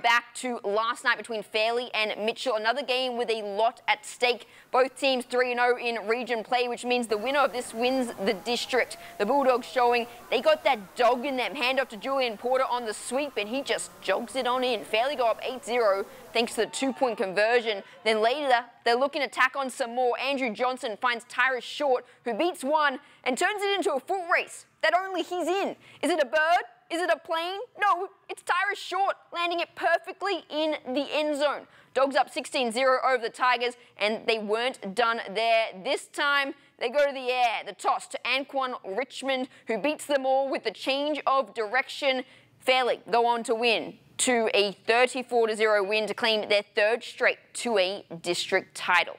Back to last night between Fairley and Mitchell, another game with a lot at stake. Both teams 3-0 in region play, which means the winner of this wins the district. The Bulldogs showing they got that dog in them. Hand off to Julian Porter on the sweep, and he just jogs it on in. Fairley go up 8-0 thanks to the two-point conversion. Then later, they're looking to tack on some more. Andrew Johnson finds Tyrus Short, who beats one and turns it into a foot race that only he's in. Is it a bird? Is it a plane? No, it's Tyrus Short landing it perfectly in the end zone. Dogs up 16-0 over the Tigers, and they weren't done there. This time, they go to the air. The toss to Anquan Richmond, who beats them all with the change of direction. Fairley go on to win to a 34-0 win to claim their third straight to a district title.